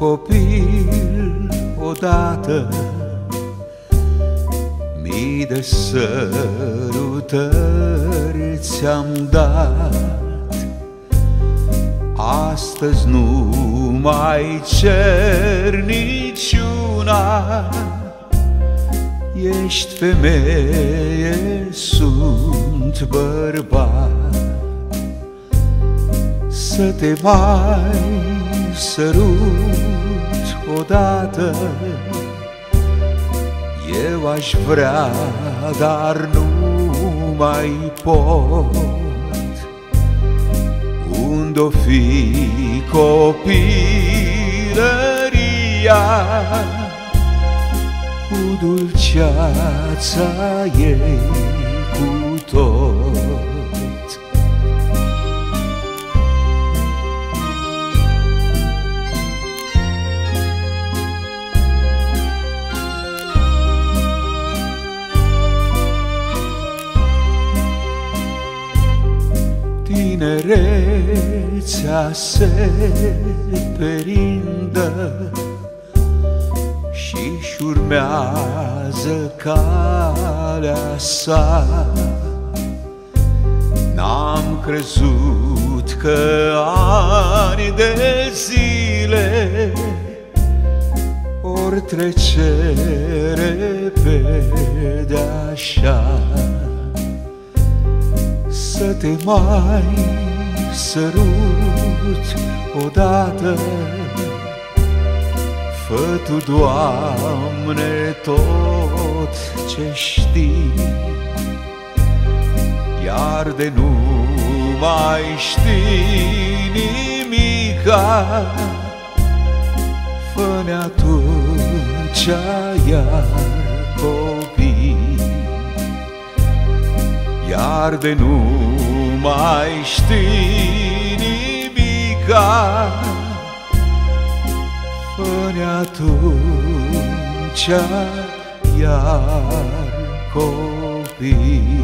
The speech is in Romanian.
copil odată Mii de sărutări ți-am dat. Astăzi nu mai cer niciuna. Ești femeie, sunt bărbat Să te mai sărut odată. Eu aș vrea, dar nu mai pot. Unde-o fi copilăria Cu dulceața ei cu tot tinerețea se perindă și-și urmează calea sa. N-am crezut că ani de zile ori trece repede așa să te mai sărut odată. Fă Tu, Doamne, tot ce știi Iar de nu mai știi nimica. Fă-ne atunci iar Iar de nu mai știi nimica. Fă-ne atunci iar copii